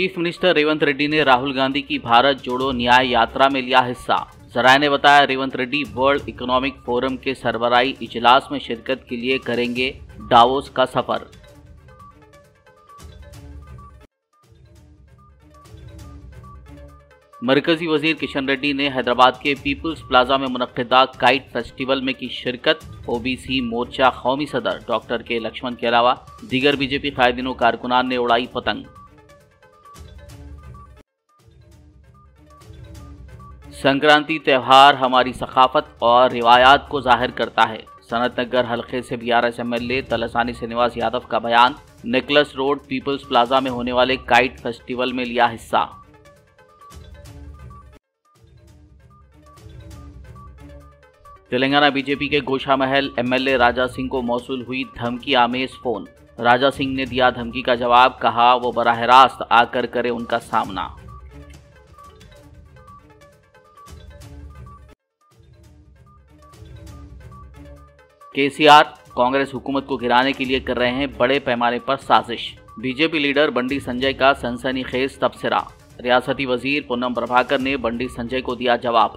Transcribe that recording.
Chief minister Revanth Reddy ने राहुल गांधी की भारत जोड़ो न्याय यात्रा में लिया हिस्सा। जराये ने बताया, Revanth Reddy world economic forum के सरबराई इजलास में शिरकत के लिए करेंगे डावोस का सफ़र। मरकजी वज़ीर किशन रेड्डी ने हैदराबाद के पीपल्स प्लाजा में मुनदा काइट फेस्टिवल में की शिरकत। ओबीसी मोर्चा कौमी सदर डॉक्टर के लक्ष्मण के अलावा, दीगर बीजेपी कायदीनों कारकुनान ने उड़ाई पतंग। संक्रांति त्यौहार हमारी सकाफत और रिवायात को ज़ाहिर करता है। सनत नगर हल्के से B R S M L A Talasani Srinivas Yadav का बयान, नेकलस रोड, पीपल्स प्लाजा में होने वाले काइट फेस्टिवल में लिया हिस्सा। तेलंगाना बीजेपी के गोशा महल एमएलए राजा सिंह को मौसू हुई धमकी आमेज फ़ोन। राजा सिंह ने दिया धमकी का जवाब, कहा, वो बराह रास्त आकर करे उनका सामना। केसीआर कांग्रेस हुकूमत को गिराने के लिए कर रहे हैं बड़े पैमाने पर साजिश। बीजेपी लीडर बंडी संजय का सनसनीखेज तबसरा। रियासती वज़ीर पूनम प्रभाकर ने बंडी संजय को दिया जवाब।